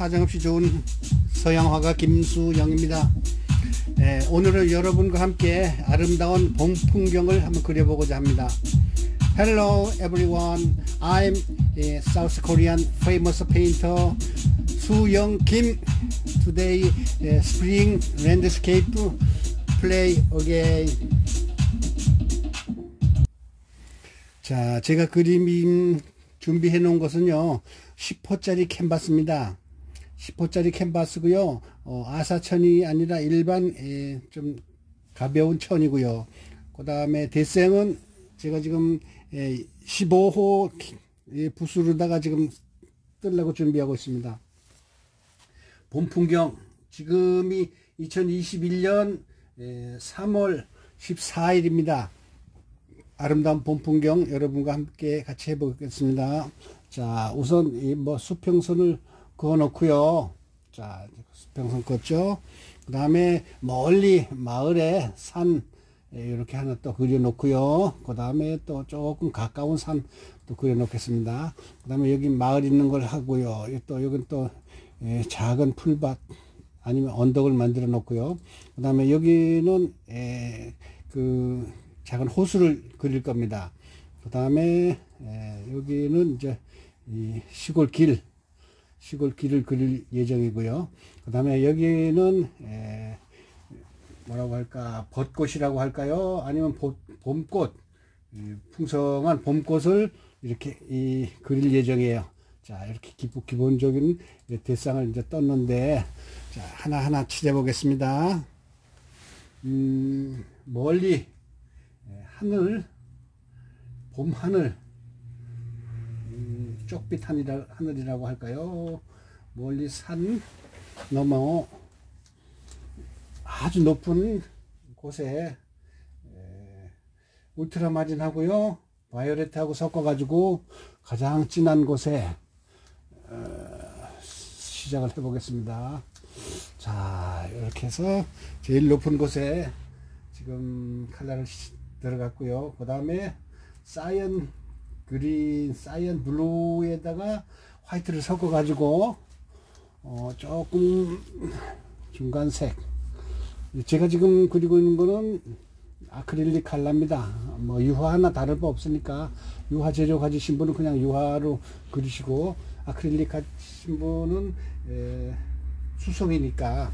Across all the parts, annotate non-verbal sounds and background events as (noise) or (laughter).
사정없이 좋은 서양화가 김수영입니다 예, 오늘은 여러분과 함께 아름다운 봄 풍경을 한번 그려보고자 합니다 Hello everyone I'm South Korean famous painter 수영 김 Today uh, spring landscape play again 자 제가 그림 준비해 놓은 것은요 10호짜리 캔버스입니다 10호짜리 캔버스고요. 어, 아사천이 아니라 일반 에, 좀 가벼운 천이고요. 그 다음에 대생은 제가 지금 에, 15호 붓으로다가 지금 뜨려고 준비하고 있습니다. 봄 풍경 지금이 2021년 3월 14일입니다. 아름다운 봄 풍경 여러분과 함께 같이 해보겠습니다. 자, 우선 이 뭐 수평선을 그어 놓고요. 자, 수평선 걷죠. 그 다음에 멀리 마을에 산 이렇게 하나 또 그려 놓고요. 그 다음에 또 조금 가까운 산 또 그려 놓겠습니다. 그 다음에 여기 마을 있는 걸 하고요. 또 여긴 또 작은 풀밭 아니면 언덕을 만들어 놓고요. 그 다음에 여기는 그 작은 호수를 그릴 겁니다. 그 다음에 여기는 이제 시골 길, 시골 길을 그릴 예정이고요. 그 다음에 여기는 에, 뭐라고 할까 벚꽃이라고 할까요? 아니면 봄, 봄꽃, 풍성한 봄꽃을 이렇게 이, 그릴 예정이에요. 자 이렇게 기본적인 대상을 이제 떴는데 자 하나하나 칠해 보겠습니다. 음, 멀리 예, 하늘, 봄 하늘, 음, 쪽빛 하늘이라, 하늘이라고 할까요? 멀리 산 넘어 아주 높은 곳에 에, 울트라마린 하고요, 바이오레트하고 섞어가지고 가장 진한 곳에 어, 시작을 해보겠습니다. 자, 이렇게 해서 제일 높은 곳에 지금 칼라를 들어갔고요. 그 다음에 cyan green, cyan blue에다가 white를 섞어 가지고 어 조금 중간색 제가 지금 그리고 있는 거는 아크릴릭 칼라입니다. 뭐 유화나 다를 바 없으니까 유화 재료 가지신 분은 그냥 유화로 그리시고 아크릴릭 가진 분은 에, 수성이니까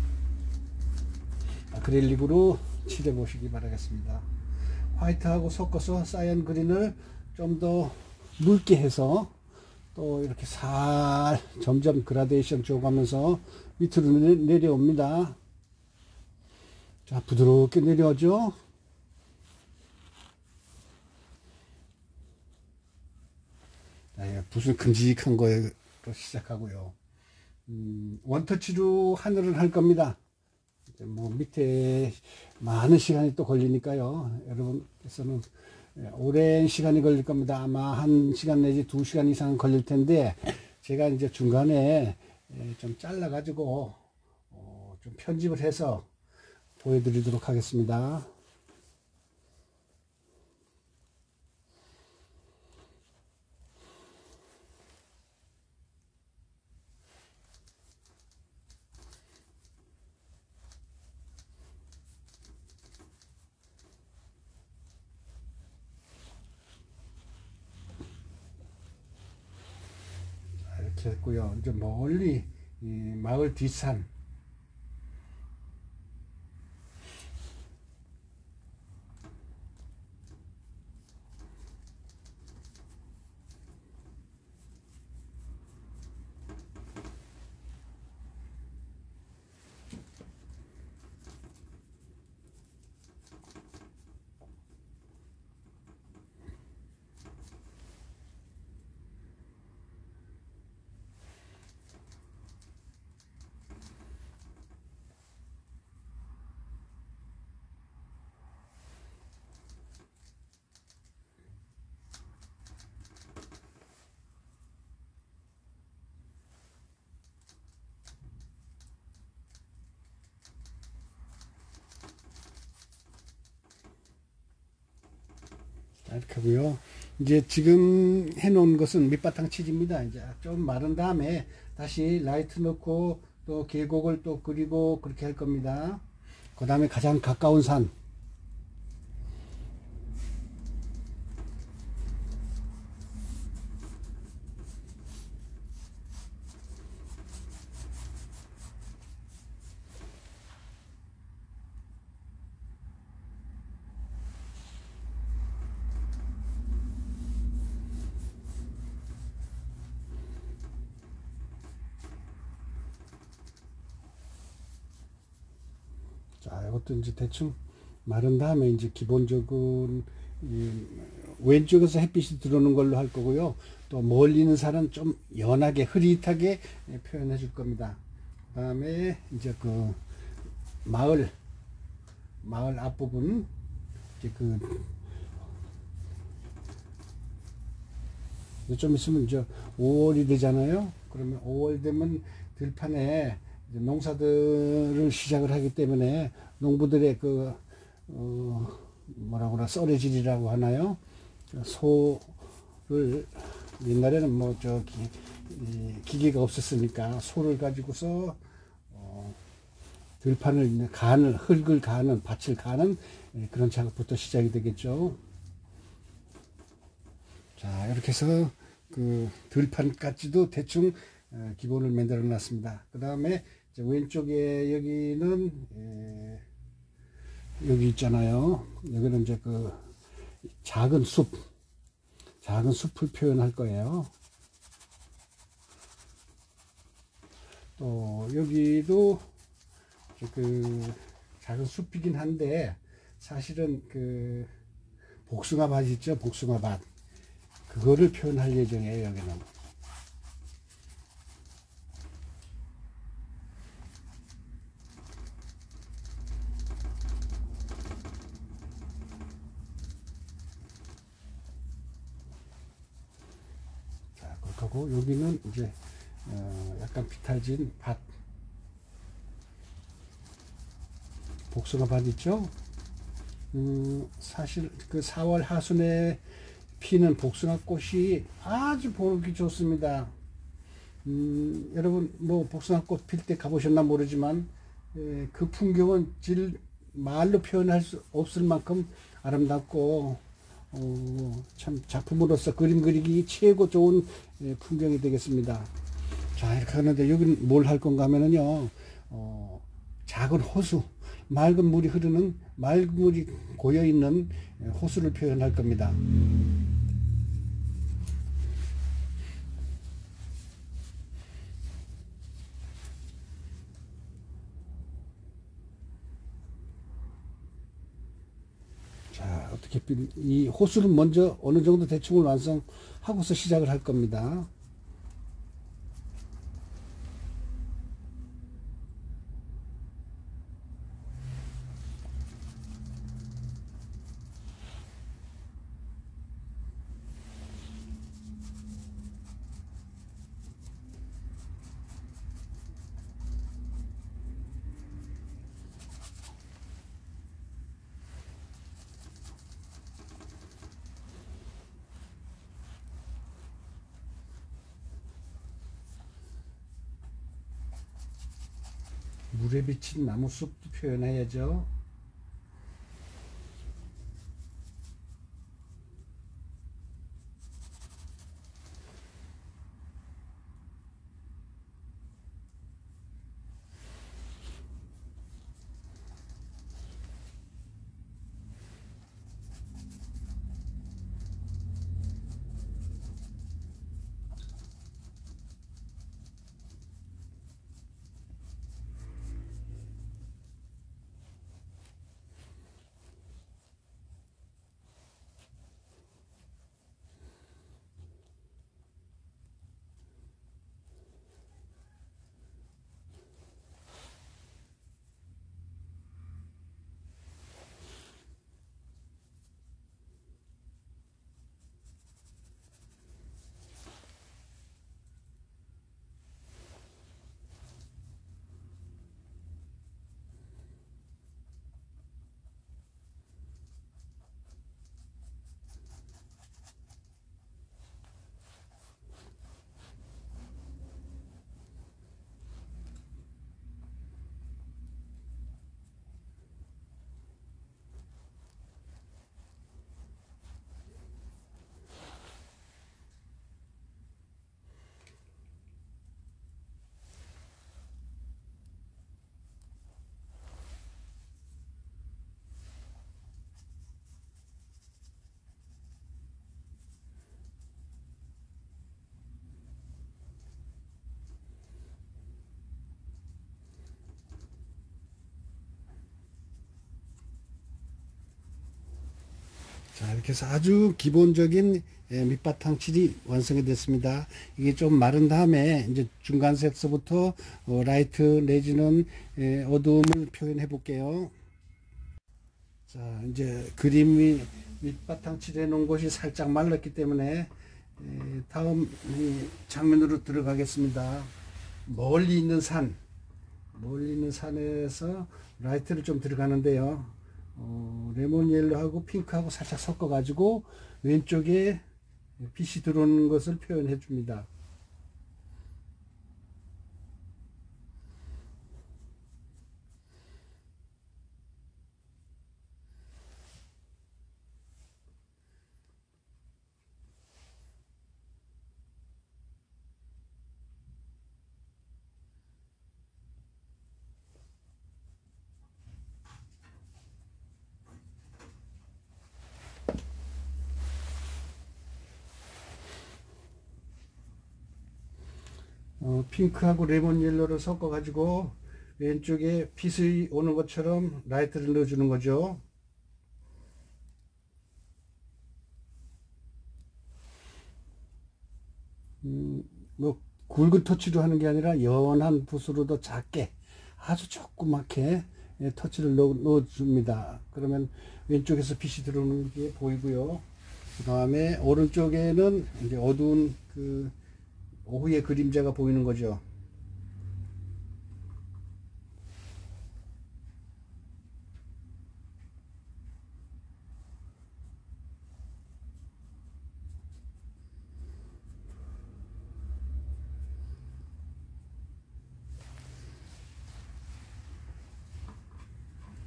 아크릴릭으로 칠해 보시기 바라겠습니다. 화이트하고 섞어서 사이언 그린을 좀더 묽게 해서 또 이렇게 살 점점 그라데이션 줘가면서 밑으로 내려옵니다. 자 부드럽게 내려오죠. 네, 붓을 큼직한 거로 시작하고요. 음, 원터치로 하늘을 할 겁니다. 뭐 밑에 많은 시간이 또 걸리니까요. 여러분께서는 예, 오랜 시간이 걸릴 겁니다. 아마 한 시간 내지 두 시간 이상 걸릴 텐데 제가 이제 중간에 예, 좀 잘라 가지고 어, 좀 편집을 해서 보여드리도록 하겠습니다. 됐고요. 이제 멀리 마을 뒷산 하고요. 이제 지금 해놓은 것은 밑바탕 치즈입니다. 이제 좀 마른 다음에 다시 라이트 넣고 또 계곡을 또 그리고 그렇게 할 겁니다. 그 다음에 가장 가까운 산 자, 이것도 이제 대충 마른 다음에 이제 기본적인 왼쪽에서 햇빛이 들어오는 걸로 할 거고요. 또 멀리 있는 산은 좀 연하게 흐릿하게 표현해 줄 겁니다. 그 다음에 이제 그 마을 마을 앞부분 이제 그좀 있으면 이제 5월이 되잖아요. 그러면 5월 되면 들판에 농사들을 시작을 하기 때문에 농부들의 그, 어, 뭐라고 나 썰어질이라고 하나요? 소를, 옛날에는 뭐, 저, 기, 기계가 없었으니까 소를 가지고서, 어, 들판을, 가는, 흙을 가는, 밭을 가는 예, 그런 작업부터 시작이 되겠죠. 자, 이렇게 해서 그 들판까지도 대충 어, 기본을 만들어 놨습니다. 그 다음에 왼쪽에 여기는 에, 여기 있잖아요. 여기는 이제 그 작은 숲, 작은 숲을 표현할 거예요. 또 여기도 그 작은 숲이긴 한데 사실은 그 복숭아 밭 있죠 복숭아 밭 그거를 표현할 예정이에요 여기는 하고 여기는 이제 어 약간 비탈진 밭. 복숭아 밭 있죠? 음 사실 그 4월 하순에 피는 복숭아 꽃이 아주 보기 좋습니다. 음 여러분 뭐 복숭아 꽃 필 때 가보셨나 모르지만 에, 그 풍경은 질 말로 표현할 수 없을 만큼 아름답고 어, 참 작품으로서 그림 그리기 최고 좋은 예, 풍경이 되겠습니다. 자 이렇게 하는데 여기는 뭘 할 건가 하면은요 어, 작은 호수 맑은 물이 흐르는 맑은 물이 고여 있는 예, 호수를 표현할 겁니다. 어떻게 이 호수를 먼저 어느 정도 대충을 완성하고서 시작을 할 겁니다. 물에 비친 나무 숲도 표현해야죠. 이렇게 해서 아주 기본적인 예, 밑바탕 칠이 완성이 됐습니다. 이게 좀 마른 다음에 이제 중간 색서부터 어, 라이트 내지는 예, 어두움을 표현해 볼게요. 자 이제 그림이 밑바탕 칠해 놓은 곳이 살짝 말랐기 때문에 예, 다음 장면으로 들어가겠습니다. 멀리 있는 산 멀리 있는 산에서 라이트를 좀 들어가는데요. 어, 레몬 옐로하고 핑크하고 살짝 섞어 가지고 왼쪽에 빛이 들어오는 것을 표현해 줍니다. 어, 핑크하고 레몬 옐로를 섞어 가지고 왼쪽에 빛이 오는 것처럼 라이트를 넣어주는 거죠. 음, 뭐 굵은 터치로 하는 게 아니라 연한 붓으로 더 작게 아주 조그맣게 예, 터치를 넣어, 줍니다. 그러면 왼쪽에서 빛이 들어오는 게 보이고요. 그 다음에 오른쪽에는 이제 어두운 그 오후의 그림자가 보이는 거죠.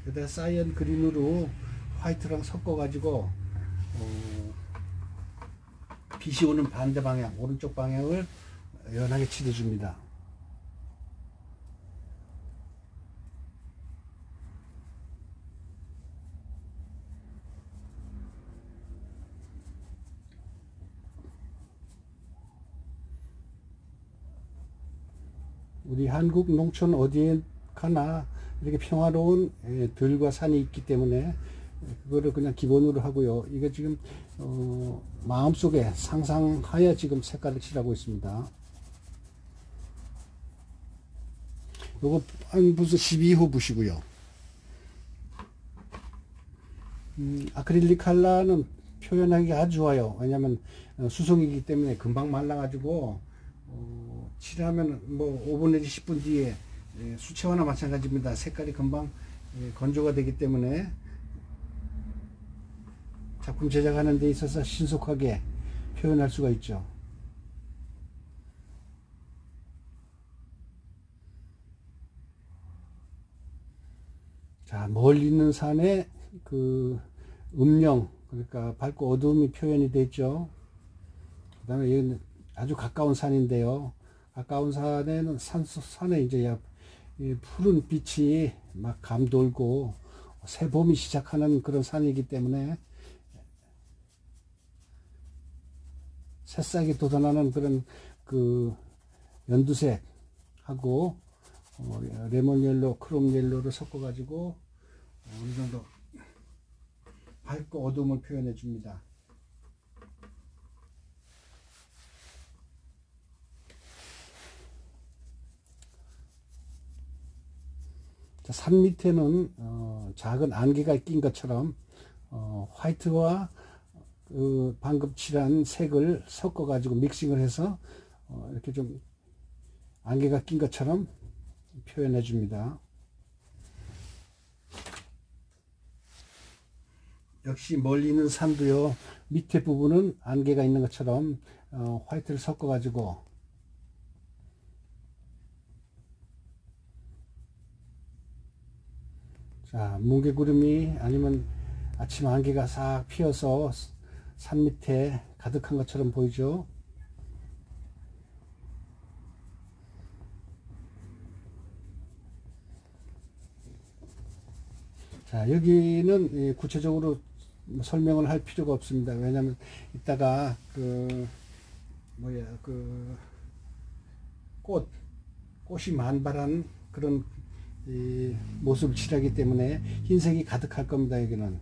그다 사이언 그린으로 화이트랑 섞어 가지고 어, 빛이 오는 반대 방향 오른쪽 방향을 연하게 칠해줍니다. 우리 한국 농촌 어디에 가나 이렇게 평화로운 예, 들과 산이 있기 때문에 그거를 그냥 기본으로 하고요. 이게 지금 어, 마음속에 상상하여 지금 색깔을 칠하고 있습니다. 요거 한 부서 12호 붓이고요. 음, 아크릴릭 칼라는 표현하기 아주 좋아요. 왜냐면 어, 수성이기 때문에 금방 말라가지고 어, 칠하면 뭐 5분 내지 10분 뒤에 예, 수채화나 마찬가지입니다. 색깔이 금방 예, 건조가 되기 때문에 작품 제작하는 데 있어서 신속하게 표현할 수가 있죠. 자, 멀리 있는 산에 그 음영, 그러니까 밝고 어두움이 표현이 됐죠. 그 다음에 여기는 아주 가까운 산인데요. 가까운 산에는 산, 산에 이제 푸른 빛이 막 감돌고 새 봄이 시작하는 그런 산이기 때문에 새싹이 돋아나는 그런 그 연두색하고 어, 레몬 옐로, 크롬 옐로를 섞어 가지고 어 느 정도 밝고 어둠을 표현해 줍니다. 자, 산 밑에는 어, 작은 안개가 낀 것처럼 어, 화이트와 그 방금 칠한 색을 섞어 가지고 믹싱을 해서 어, 이렇게 좀 안개가 낀 것처럼 표현해 줍니다. 역시 멀리 있는 산도요 밑에 부분은 안개가 있는 것처럼 어, 화이트를 섞어 가지고 자 무게구름이 아니면 아침 안개가 싹 피어서 산 밑에 가득한 것처럼 보이죠 자 여기는 구체적으로 설명을 할 필요가 없습니다 왜냐하면 이따가 그 뭐야 그 꽃 꽃이 만발한 그런 모습을 칠하기 때문에 흰색이 가득할 겁니다 여기는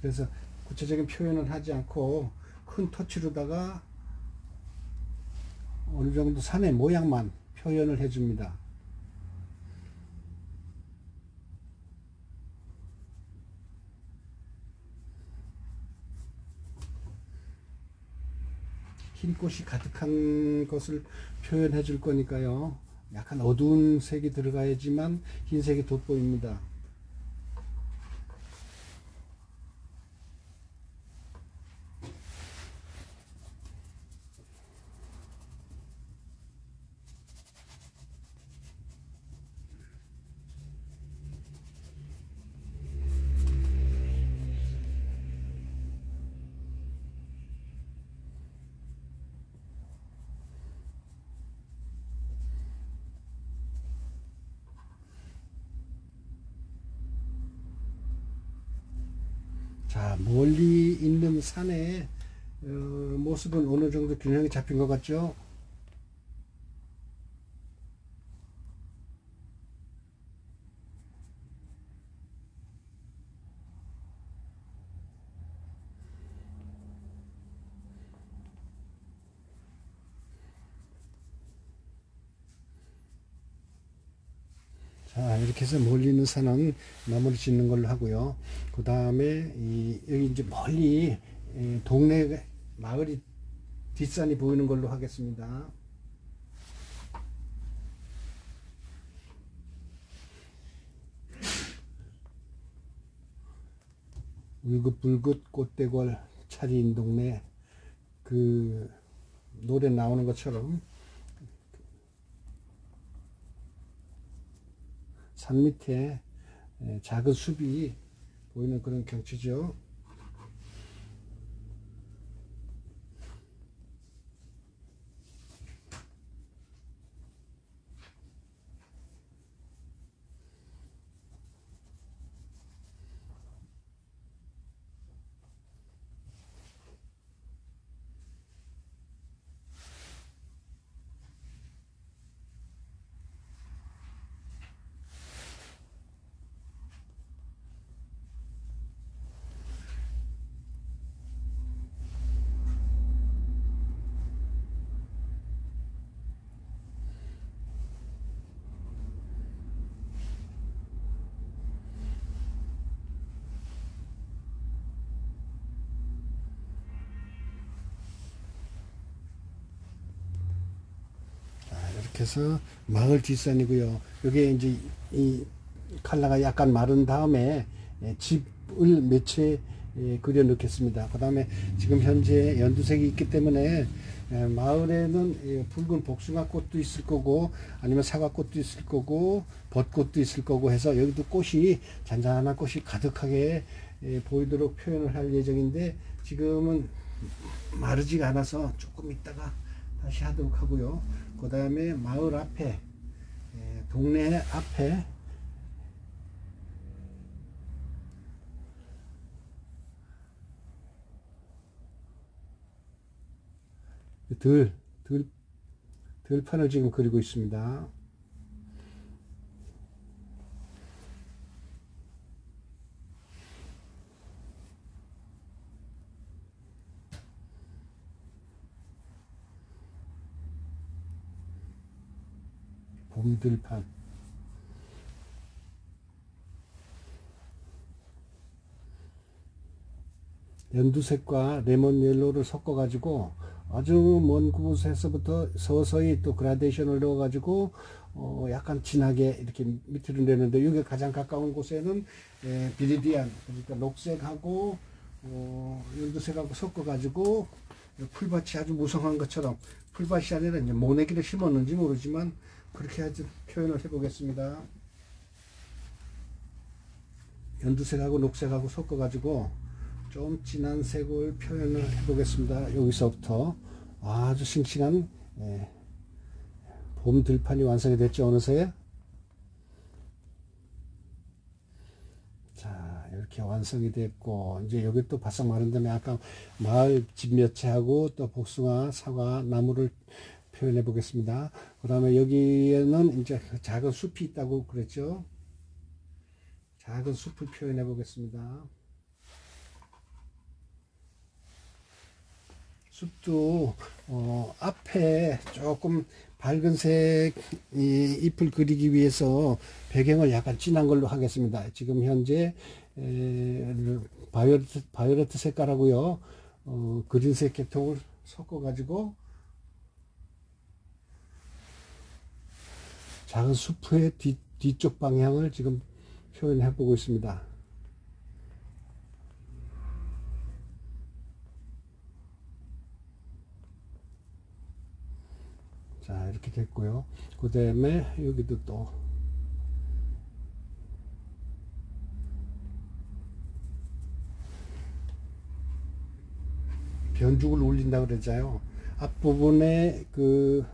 그래서 구체적인 표현을 하지 않고 큰 터치로다가 어느 정도 산의 모양만 표현을 해줍니다. 흰 꽃이 가득한 것을 표현해 줄 거니까요. 약간 어두운 색이 들어가야지만 흰색이 돋보입니다. 자 멀리 있는 산의 어, 모습은 어느 정도 균형이 잡힌 것 같죠? 자 이렇게 해서 멀리 있는 산은 마무리 짓는 걸로 하고요 그 다음에 여기 이제 멀리 동네 마을이 뒷산이 보이는 걸로 하겠습니다 울긋불긋 꽃대골 차리인 동네 그 노래 나오는 것처럼 산 밑에 작은 숲이 보이는 그런 경치죠. 이렇게 해서 마을 뒷산이고요. 여기에 이제 이 칼라가 약간 마른 다음에 예, 집을 매체 예, 그려 넣겠습니다. 그 다음에 지금 현재 연두색이 있기 때문에 예, 마을에는 붉은 복숭아 꽃도 있을 거고 아니면 사과 꽃도 있을 거고 벚꽃도 있을 거고 해서 여기도 꽃이 잔잔한 꽃이 가득하게 보이도록 표현을 할 예정인데 지금은 마르지가 않아서 조금 있다가 다시 하도록 하고요. 그 다음에 마을 앞에 예, 동네 앞에 들, 들, 들판을 지금 그리고 있습니다. 봄들판 연두색과 lemon yellow를 섞어 가지고 아주 먼 곳에서부터 서서히 또 그라데이션을 넣어 가지고 어 약간 진하게 이렇게 밑으로 내는데 여기 가장 가까운 곳에는 예, 비리디안 그러니까 녹색하고 어 연두색하고 섞어 가지고 풀밭이 아주 무성한 것처럼 풀밭이 아니라 이제 모내기를 심었는지 모르지만 그렇게 아주 표현을 해 보겠습니다. 연두색하고 녹색하고 섞어 가지고 좀 진한 색을 표현을 해 보겠습니다. 여기서부터 아주 싱싱한 예, 봄 들판이 완성이 됐죠 어느새 자 이렇게 완성이 됐고 이제 여기 또 바싹 마른 다음에 아까 마을 집몇 채하고 또 복숭아 사과 나무를 표현해 보겠습니다. 그 다음에 여기에는 이제 작은 숲이 있다고 그랬죠. 작은 숲을 표현해 보겠습니다. 숲도 어, 앞에 조금 밝은 색이 잎을 그리기 위해서 배경을 약간 진한 걸로 하겠습니다. 지금 현재 바이오레트 색깔하고요. 어, 그린색 계통을 섞어 가지고 작은 수프의 뒤, 뒤쪽 방향을 지금 표현해 보고 있습니다. 자 이렇게 됐고요. 그 다음에 여기도 또. 변죽을 올린다 그랬잖아요. 앞부분에 그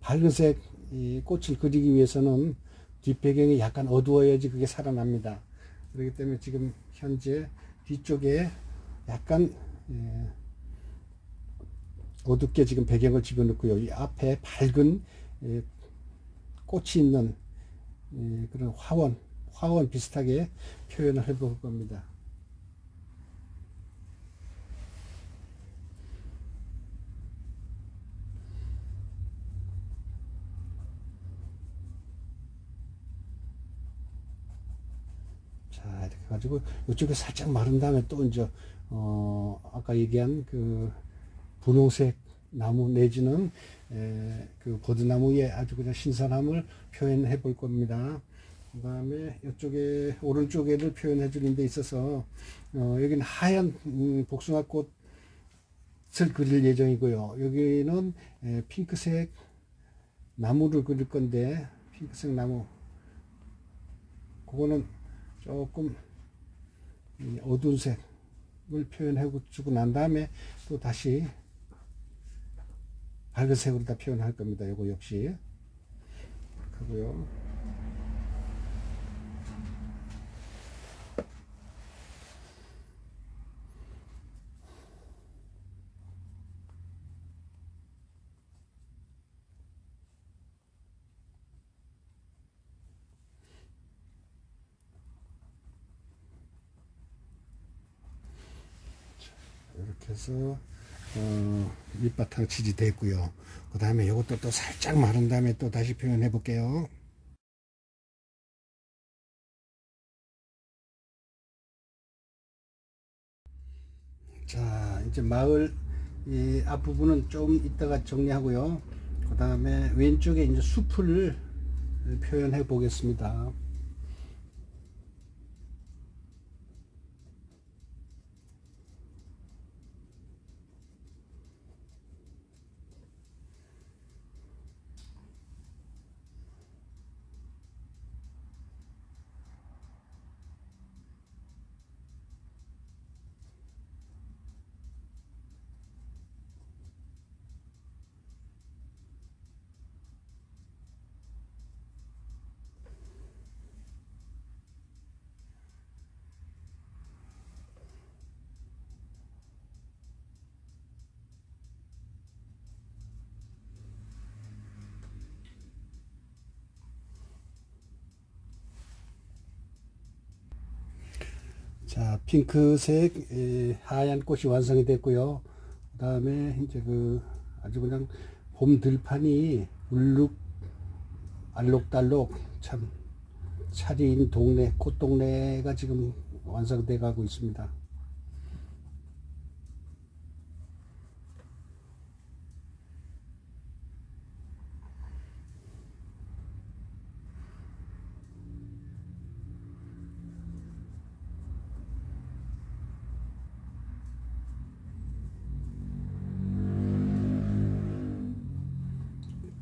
밝은색 이 꽃을 그리기 위해서는 뒷배경이 약간 어두워야지 그게 살아납니다 그렇기 때문에 지금 현재 뒤쪽에 약간 예, 어둡게 지금 배경을 집어넣고요. 이 앞에 밝은 예, 꽃이 있는 예, 그런 화원, 화원 비슷하게 표현을 해볼 겁니다. 자, 이렇게 가지고 이쪽에 살짝 마른 다음에 또 이제 어 아까 얘기한 그 분홍색 나무 내지는 에, 그 버드나무의 아주 그냥 신선함을 표현해 볼 겁니다. 그 다음에 이쪽에 오른쪽에를 표현해 주는 데 있어서 어, 여기는 하얀 음, 복숭아꽃을 그릴 예정이고요. 여기는 에, 핑크색 나무를 그릴 건데 핑크색 나무 그거는 조금 어두운 색을 표현해 주고 난 다음에 또 다시 밝은 색으로 다 표현할 겁니다. 이거 역시 하고요. 이렇게 해서 어, 밑바탕 치지 됐고요. 그 다음에 이것도 또 살짝 마른 다음에 또 다시 표현해 볼게요. 자 이제 마을 이 앞부분은 좀 이따가 정리하고요. 그 다음에 왼쪽에 이제 숲을 표현해 보겠습니다. 핑크색 에, 하얀 꽃이 완성이 됐고요. 그 다음에 이제 그 아주 그냥 봄 들판이 울룩 알록달록 참 차린 동네 꽃동네가 지금 완성돼 가고 있습니다.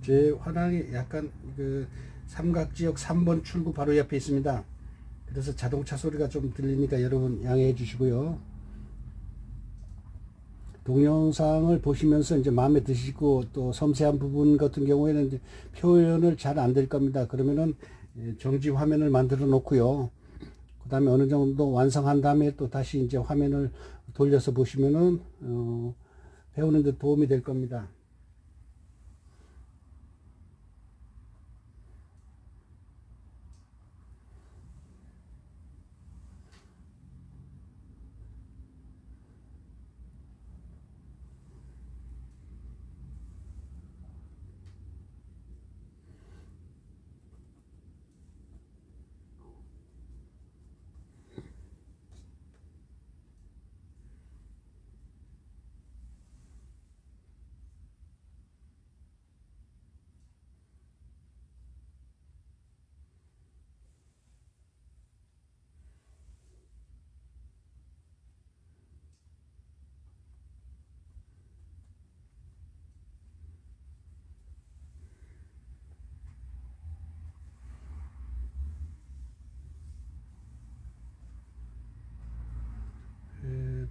제 화랑이 약간 그 삼각지역 3번 출구 바로 옆에 있습니다. 그래서 자동차 소리가 좀 들리니까 여러분 양해해 주시고요. 동영상을 보시면서 이제 마음에 드시고 또 섬세한 부분 같은 경우에는 이제 표현을 잘 안 될 겁니다. 그러면은 예, 정지 화면을 만들어 놓고요. 그 다음에 어느 정도 완성한 다음에 또 다시 이제 화면을 돌려서 보시면은 어, 배우는데 도움이 될 겁니다.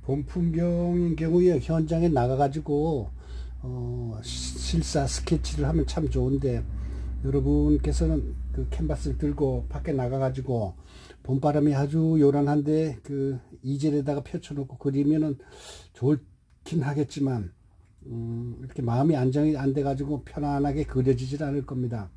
봄 풍경인 경우에 현장에 나가가지고 어, 시- 실사 스케치를 하면 참 좋은데 여러분께서는 그 캔버스를 들고 밖에 나가가지고 봄바람이 아주 요란한데 그 이젤에다가 펼쳐놓고 그리면은 좋긴 하겠지만 음, 이렇게 마음이 안정이 안 돼가지고 편안하게 그려지질 않을 겁니다.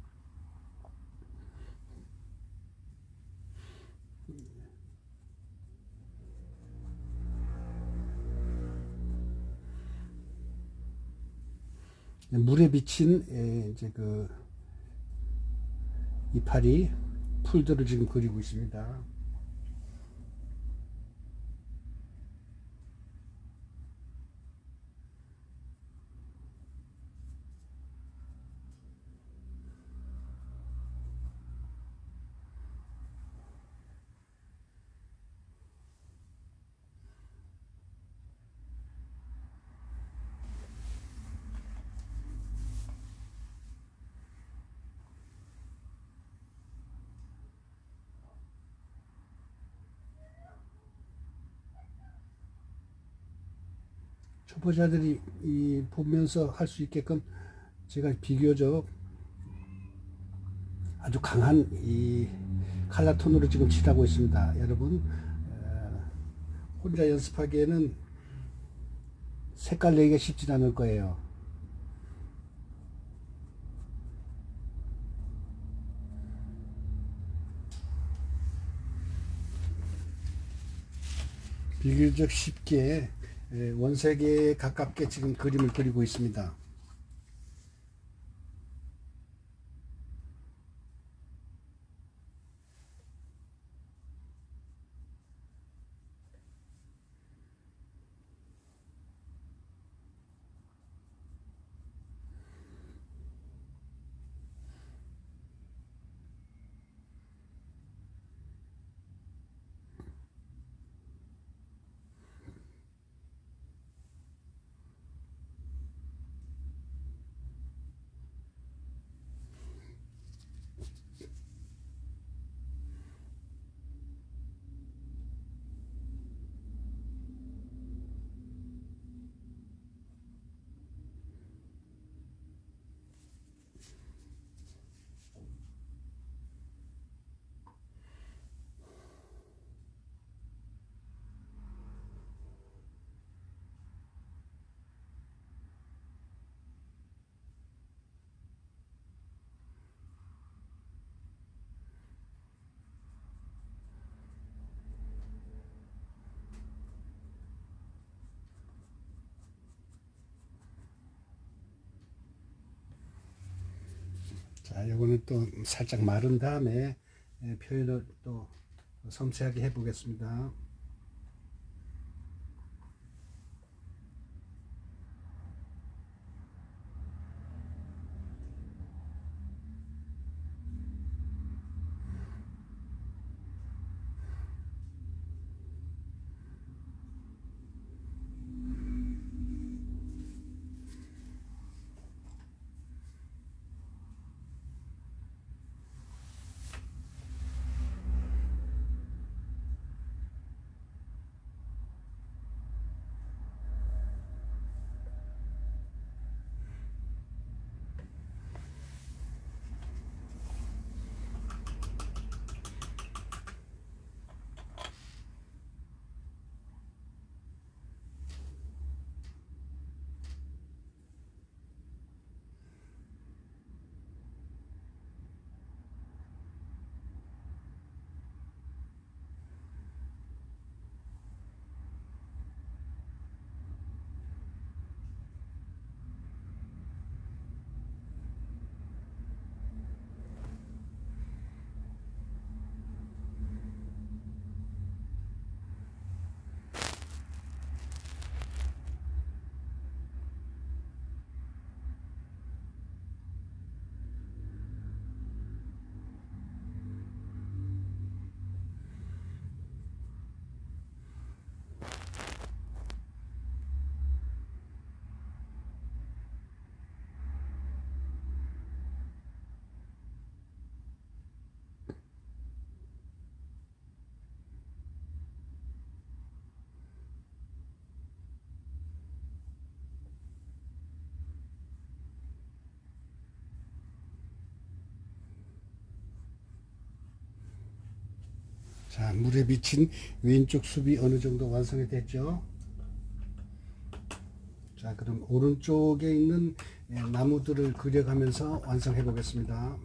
물에 비친 에, 이제 그 이파리 풀들을 지금 그리고 있습니다. 초보자들이 이 보면서 할 수 있게끔 제가 비교적 아주 강한 이 칼라 톤으로 지금 칠하고 있습니다. 여러분 어, 혼자 연습하기에는 색깔 내기가 쉽지 않을 거예요. 비교적 쉽게 에, 원색에 가깝게 지금 그림을 그리고 있습니다. 자, 요거는 또 살짝 마른 다음에 에, 표현을 또 섬세하게 해 보겠습니다. 자, 물에 비친 왼쪽 숲이 어느 정도 완성이 됐죠. 자, 그럼 오른쪽에 있는 예, 나무들을 그려가면서 완성해 보겠습니다.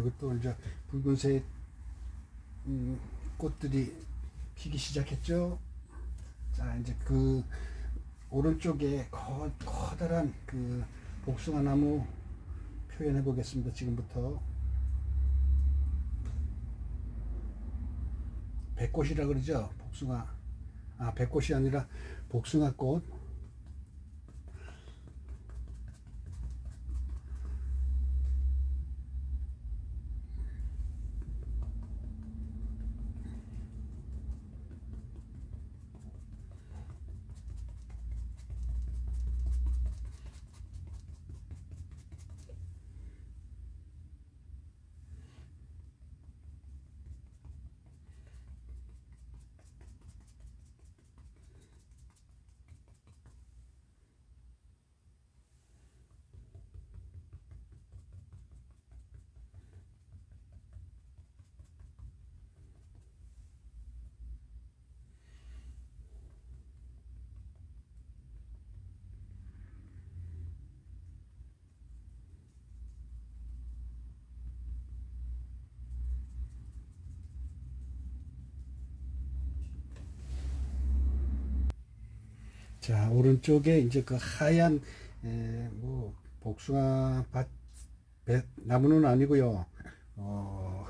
자, 이것도 이제 붉은색 음, 꽃들이 피기 시작했죠. 자, 이제 그 오른쪽에 커, 커다란 그 복숭아 나무 표현해 보겠습니다. 지금부터 백꽃이라 그러죠. 복숭아. 아, 백꽃이 아니라 복숭아 꽃. 자, 오른쪽에 이제 그 하얀, 에, 뭐, 복숭아 밭, 배, 나무는 아니고요 어,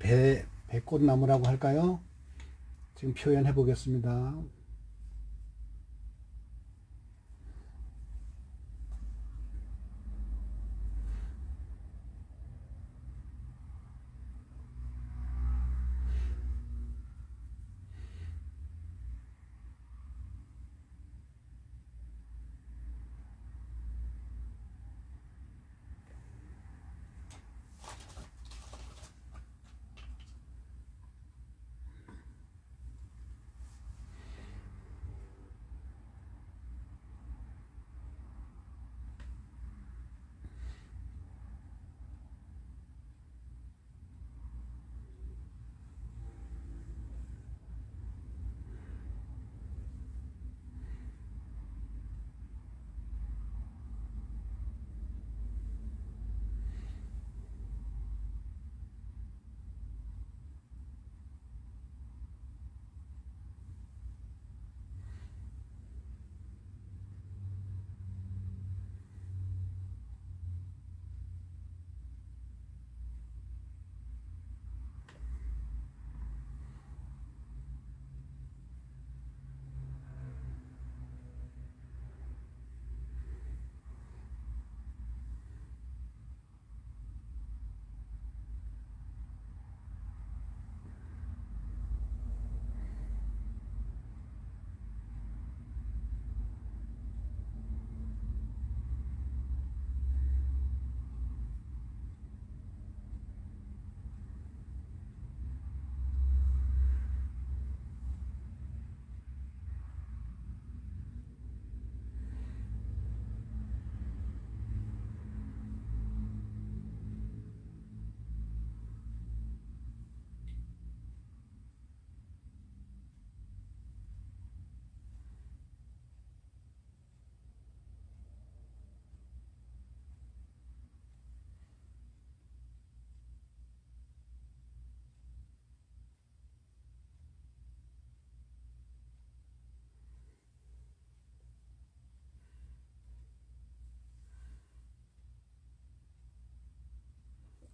배, 배꽃나무라고 할까요? 지금 표현해 보겠습니다.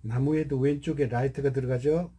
나무에도 왼쪽에 라이트가 들어가죠.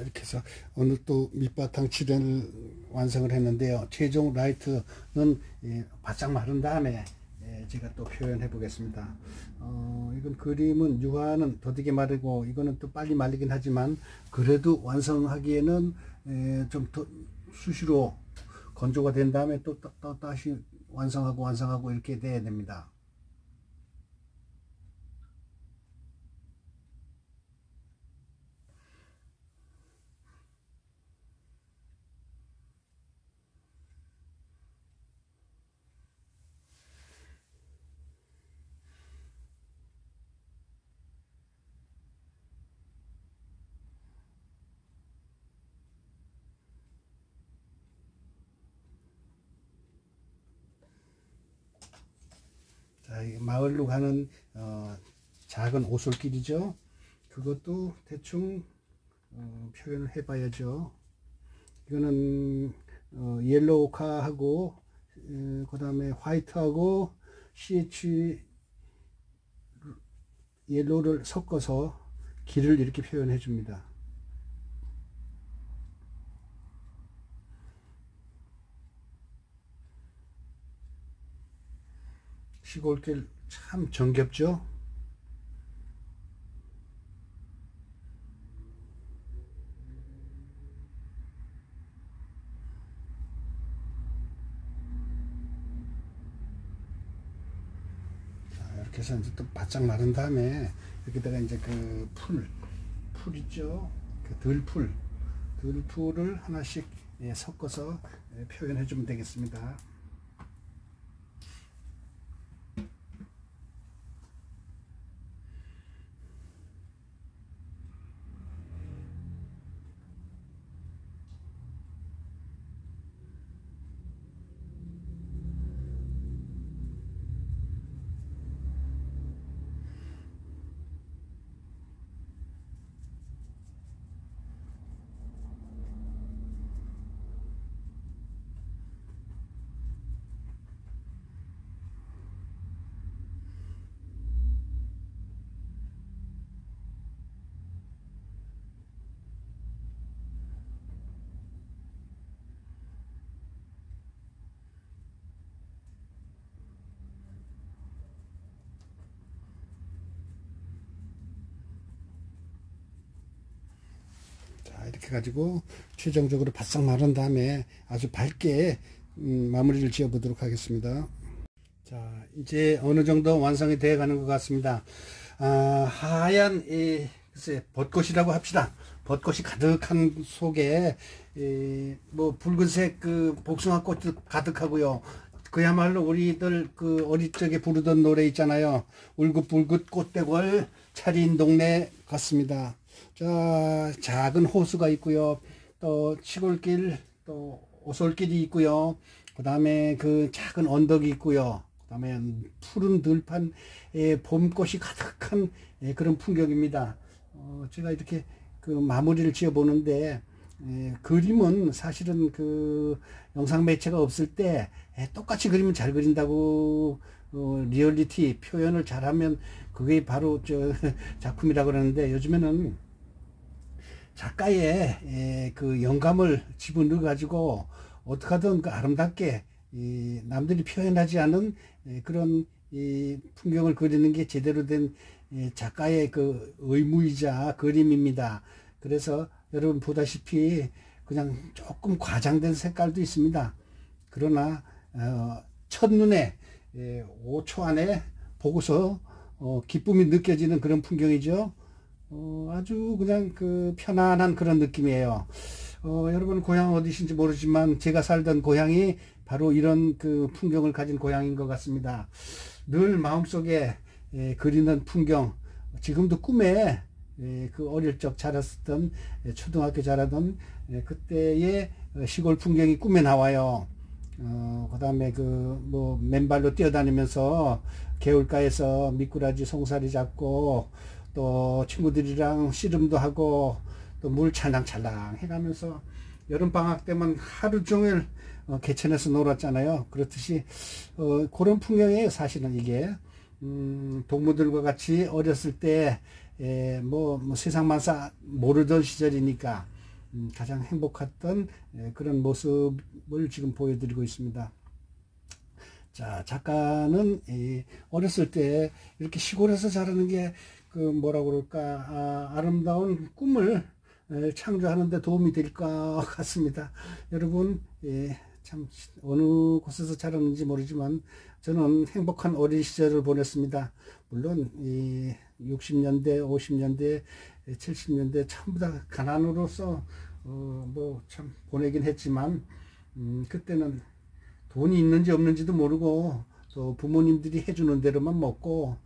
이렇게 해서 오늘 또 밑바탕 칠을 완성을 했는데요. 최종 라이트는 예, 바짝 마른 다음에 예, 제가 또 표현해 보겠습니다. 어, 이건 그림은 유화는 더디게 마르고 이거는 또 빨리 말리긴 하지만 그래도 완성하기에는 예, 좀더 수시로 건조가 된 다음에 또, 또, 또 다시 완성하고 완성하고 이렇게 돼야 됩니다. 마을로 가는 어, 작은 오솔길이죠. 그것도 대충 어, 표현을 해봐야죠. 이거는 어, 옐로우 오카하고 어, 그 다음에 화이트하고 CH 옐로우를 섞어서 길을 이렇게 표현해 줍니다. 시골길 참 정겹죠? 자, 이렇게 해서 이제 또 바짝 마른 다음에 여기다가 이제 그 풀, 풀 있죠? 그 들풀, 들풀을 하나씩 예, 섞어서 예, 표현해 주면 되겠습니다. 자, 이렇게 가지고 최종적으로 바싹 마른 다음에 아주 밝게 음, 마무리를 지어 보도록 하겠습니다. 자, 이제 어느 정도 완성이 되어 가는 것 같습니다. 아, 하얀 이 글쎄 벚꽃이라고 합시다. 벚꽃이 가득한 속에 이, 뭐 붉은색 그 복숭아 꽃도 가득하고요. 그야말로 우리들 그 어릴 적에 부르던 노래 있잖아요. 울긋불긋 꽃대골 차린 동네 같습니다. 자, 작은 호수가 있고요. 또 시골길, 또 오솔길이 있고요. 그 다음에 그 작은 언덕이 있고요. 그 다음에 푸른 들판에 봄꽃이 가득한 예, 그런 풍경입니다. 어, 제가 이렇게 그 마무리를 지어 보는데 예, 그림은 사실은 그 영상 매체가 없을 때 예, 똑같이 그림을 잘 그린다고 어, 리얼리티 표현을 잘하면 그게 바로 저 (laughs) 작품이라고 그러는데 요즘에는 작가의 예, 그 영감을 집어넣어 가지고 어떻게 하든 그 아름답게 이 남들이 표현하지 않은 예, 그런 이 풍경을 그리는 게 제대로 된 예, 작가의 그 의무이자 그림입니다. 그래서 여러분 보다시피 그냥 조금 과장된 색깔도 있습니다. 그러나 어, 첫눈에 예, 5초 안에 보고서 어, 기쁨이 느껴지는 그런 풍경이죠. 어, 아주 그냥 그 편안한 그런 느낌이에요. 어, 여러분 고향 어디신지 모르지만 제가 살던 고향이 바로 이런 그 풍경을 가진 고향인 것 같습니다. 늘 마음속에 예, 그리는 풍경, 지금도 꿈에 예, 그 어릴 적 자랐던 예, 초등학교 자라던 예, 그때의 시골 풍경이 꿈에 나와요. 어, 그 다음에 그 뭐 맨발로 뛰어다니면서 개울가에서 미꾸라지 송사리 잡고 또 친구들이랑 씨름도 하고 또 물 찰랑찰랑 해가면서 여름방학 때만 하루 종일 어, 개천에서 놀았잖아요. 그렇듯이 어, 그런 풍경이에요. 사실은 이게 음, 동무들과 같이 어렸을 때 에, 뭐, 뭐 세상 만사 모르던 시절이니까 음, 가장 행복했던 예, 그런 모습을 지금 보여드리고 있습니다. 자, 작가는 어렸을 때 이렇게 시골에서 자라는 게 그 뭐라 그럴까 아, 름다운 꿈을 창조하는데 도움이 될 것 (laughs) 같습니다. 여러분 예, 참 어느 곳에서 자랐는지 모르지만 저는 행복한 어린 시절을 보냈습니다. 물론 이 60년대, 50년대, 70년대 전부 다 가난으로서 어, 뭐 참 보내긴 했지만 음, 그때는 돈이 있는지 없는지도 모르고 또 부모님들이 해주는 대로만 먹고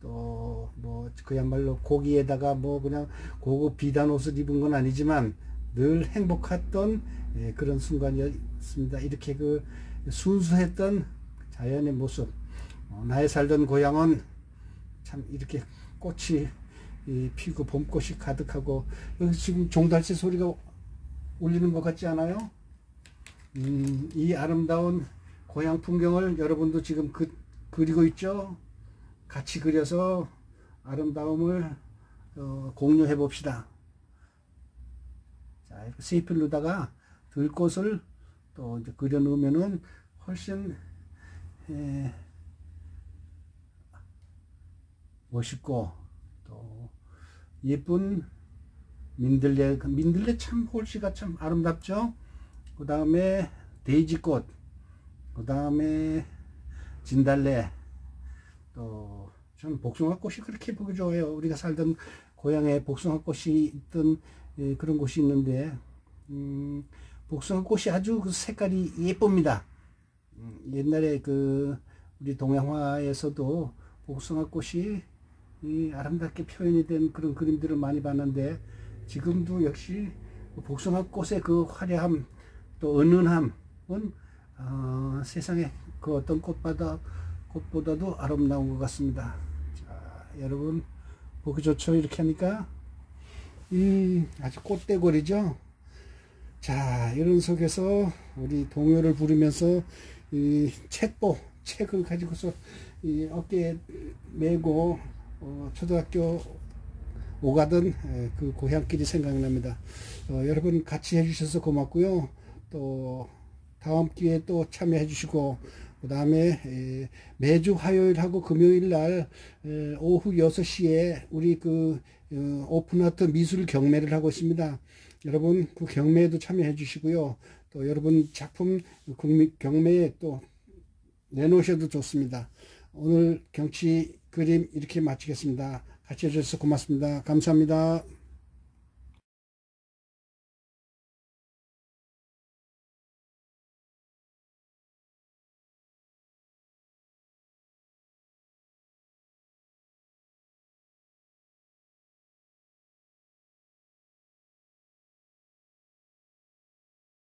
또 뭐 그야말로 고기에다가 뭐 그냥 고급 비단 옷을 입은 건 아니지만 늘 행복했던 예, 그런 순간이었습니다. 이렇게 그 순수했던 자연의 모습 어, 나의 살던 고향은 참 이렇게 꽃이 피고 봄꽃이 가득하고 여기 지금 종달새 소리가 울리는 것 같지 않아요? 음, 이 아름다운 고향 풍경을 여러분도 지금 그, 그리고 있죠? 같이 그려서 아름다움을 어, 공유해 봅시다. 자, 이렇게 세필로다가 들꽃을 또 이제 그려 놓으면은 훨씬 에, 멋있고 또 예쁜 민들레 민들레 참 홀씨가 참 아름답죠. 그 다음에 데이지꽃 그 다음에 진달래 또 저는 복숭아꽃이 그렇게 보기 좋아요. 우리가 살던 고향에 복숭아꽃이 있던 예, 그런 곳이 있는데 음, 복숭아꽃이 아주 그 색깔이 예쁩니다. 음, 옛날에 그 우리 동양화에서도 복숭아꽃이 아름답게 표현이 된 그런 그림들을 많이 봤는데 지금도 역시 복숭아꽃의 그 화려함 또 은은함은 어, 세상에 그 어떤 꽃보다, 꽃보다도 아름다운 것 같습니다. 자, 여러분, 보기 좋죠? 이렇게 하니까. 이 아주 꽃대골이죠? 자, 이런 속에서 우리 동요를 부르면서 이 책보, 책을 가지고서 이 어깨에 메고 어, 초등학교 오가던 그 고향길이 생각납니다. 어, 여러분 같이 해주셔서 고맙고요. 또 다음 기회에 또 참여해 주시고 그 다음에 매주 화요일하고 금요일 날 오후 6시에 우리 그 어, 오픈아트 미술 경매를 하고 있습니다. 여러분 그 경매에도 참여해 주시고요. 또 여러분 작품 경매에 또 내놓으셔도 좋습니다. 오늘 경치 그림 이렇게 마치겠습니다. 같이 해주셔서 고맙습니다. 감사합니다.